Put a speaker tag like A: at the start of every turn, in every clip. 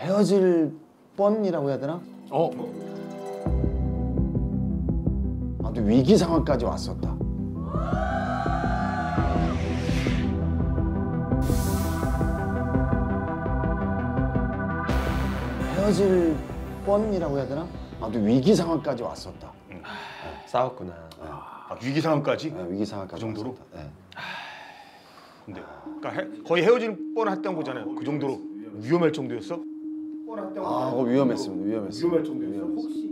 A: 헤어질 뻔이라고 해야 되나?
B: 어?
A: 아무튼 위기 상황까지 왔었다. 헤어질 뻔이라고 해야 되나? 아무튼 위기 상황까지 왔었다.
B: 싸웠구나.
C: 아, 위기 상황까지?
A: 네, 위기 상황까지
C: 그 정도로?
A: 왔었다. 네.
C: 근데 그러니까 헤- 거의 헤어질 뻔했다는 거잖아요. 그 정도로 위험할 정도였어?
A: 아, 그거 위험했습니다. 위험했습니다.
C: 위험할 정도였어?
A: 위험했어요.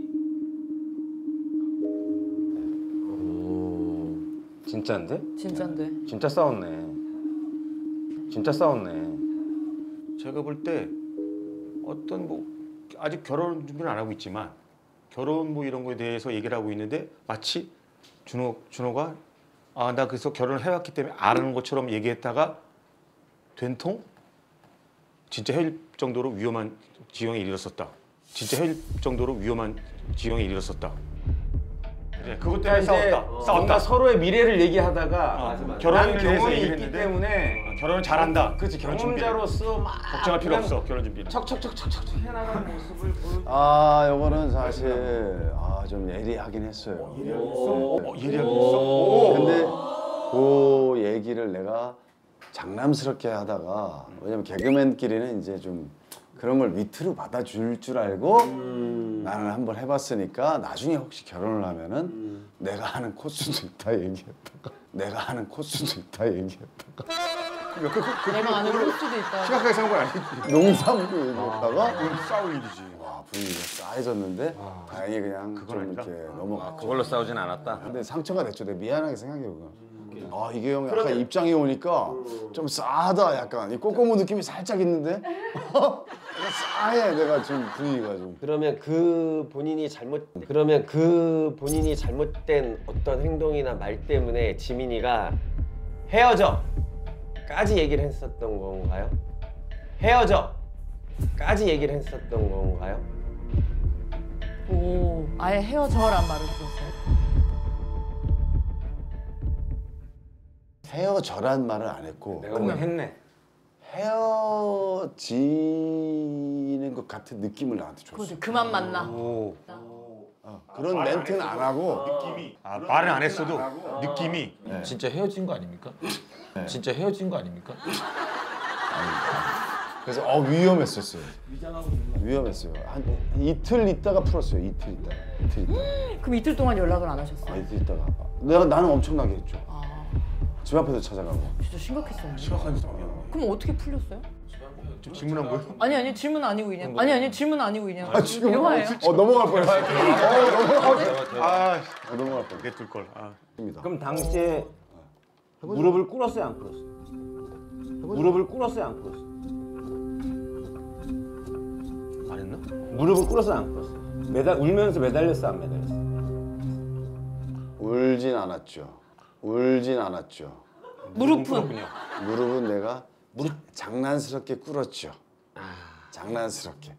B: 오, 진짜인데?
D: 진짠데.
B: 진짜 싸웠네. 진짜 싸웠네.
C: 제가 볼 때 어떤 뭐 아직 결혼 준비는 안 하고 있지만 결혼 뭐 이런 거에 대해서 얘기를 하고 있는데 마치 준호 준호가 아 나 그래서 결혼을 해왔기 때문에 아는 것처럼 얘기했다가 된통 진짜 헤어질 정도로 위험한 지형에 이르렀었다. 진짜 헤어질 정도로 위험한 지형에 이르렀었다. 그래 그것 때문에 싸웠다.
B: 뭔가
C: 싸웠다.
B: 서로의 미래를 얘기하다가
C: 어, 대해서
B: 경험이 있기
C: 했는데
B: 때문에
C: 어, 결혼은 잘한다.
B: 그렇지
C: 결혼.
B: 경험자로서 막
C: 걱정할 필요 없어 결혼 준비는.
B: 척척척척척 해나가는 모습을 보여.
A: 아, 요거는 사실 아, 좀 예리하긴 했어요.
C: 어, 예리하겠어?
A: 근데 그 얘기를 내가 장남스럽게 하다가 왜냐면 개그맨끼리는 이제 좀 그런 걸 밑으로 받아줄 줄 알고 나는 한번 해봤으니까 나중에 혹시 결혼을 하면은 내가 하는 코스도 있다 얘기했다가 내가 하는 코스도 있다 얘기했다가
C: 그, 그, 그,
D: 내가 아는 걸 수도 있다.
C: 심각하게 생각은 아니지.
A: 농담으로 얘기했다가
C: 이건 싸울 일이지.
A: 와 분위기가 싸해졌는데 다행히 그냥 좀
C: 아니다.
A: 이렇게 넘어갔죠.
B: 그걸로 싸우진 않았다.
A: 근데 상처가 됐죠. 내가 미안하게 생각해 그거. 아 이게 형 약간 입장이 오니까 좀 싸하다 약간 이 꼬꼬무 느낌이 살짝 있는데 약간 싸해 내가 지금 분위기가 좀.
E: 그러면 그 본인이 잘못 그러면 그 본인이 잘못된 어떤 행동이나 말 때문에 지민이가 헤어져까지 얘기를 했었던 건가요? 헤어져 까지 얘기를 했었던 건가요?
D: 오, 아예 헤어져란 말을 들었어요.
A: 헤어져란 말을 안 했고
B: 내가 보기엔 했네.
A: 헤어지는 것 같은 느낌을 나한테 줬어.
D: 그만 만나.
B: 오.
A: 어, 그런 멘트는 안 하고
C: 아, 말은 안 했어도 느낌이
F: 진짜 헤어진 거 아닙니까? 진짜 헤어진 거 아닙니까?
A: 그래서 어 위험했었어요. 위험했어요. 한, 한 이틀 있다가 풀었어요. 이틀 있다가 이틀 있다가
D: 그럼 이틀 동안 연락을
A: 안아
D: 하셨어요?
A: 이틀 있다가 내가 나는 엄청나게 했죠.
D: 아,
A: 집 앞에서 찾아가고.
D: 진짜 심각했었네.
C: 심각한 상황이야.
D: 그럼 어떻게 풀렸어요?
C: 좀 질문한 거예요?
D: 아니 아니 질문 아니고 그냥. 아니 아니 질문 아니고 그냥.
A: 아 지금
D: 대화예요.
A: 어 넘어갈 뻔했어. 어 넘어갈 뻔.
C: 아,
A: 어, 넘어갈 뻔.
C: 들 걸. 아.
A: 입니다.
E: 그럼 당시에 무릎을 꿇었어요 안 꿇었어요? 무릎을 꿇었어요 안 꿇었어요? 무릎을 꿇었어요 안 꿇었어요? 매달 울면서 매달렸어 안 매달렸어?
A: 울진 않았죠. 울진 않았죠.
D: 무릎은
A: 무릎은 내가 무릎 장난스럽게 꿇었죠. 장난스럽게.